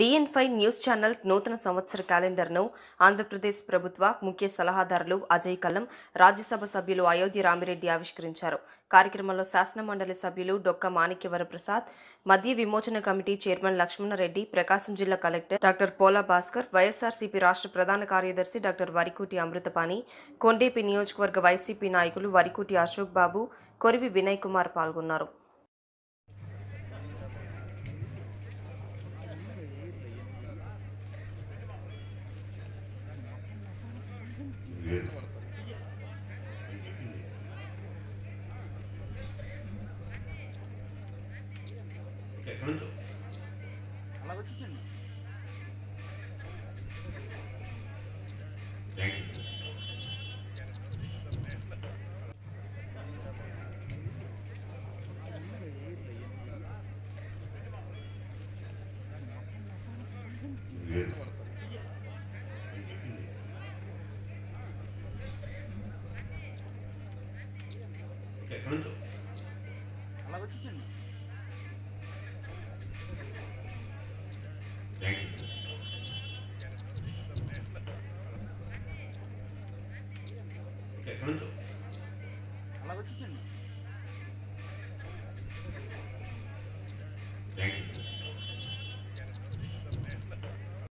డిఎన్ five news channel నూతన సంవత్సర క్యాలెండర్ను ఆంధ్రప్రదేశ్ ప్రభుత్వ ముఖ్య సలహాదారులు అజయ్ కల్లం రాజ్యసభ సభ్యులు అయోధ్య రామిరెడ్డి ఆవిష్కరించారు. కార్యక్రమంలో శాసన మండలి సభ్యులు డొక్క మాణిక్యవర ప్రసాద్ మద్య విమోచన కమిటీ చైర్మన్ లక్ష్మణరెడ్డి ప్రకాశం జిల్లా కలెక్టర్ డాక్టర్ పోలా భాస్కర్ వైఎస్ఆర్సీపీ రాష్ట్ర ప్రధాన కార్యదర్శి డాక్టర్ వరికూటి అమృతపాణి కొండేపి నియోజకవర్గ వైసీపీ నాయకులు వరికూటి అశోక్ బాబు కొరివి వినయ్ కుమార్ పాల్గొన్నారు. అలా వచ్చేసండి థ్యాంక్ యూ సార్ ఎక్కడి నుంచో అలా థ్యాంక్ యూ సార్ ఎక్కడి నుంచో అలా వచ్చేసింది థ్యాంక్ యూ సార్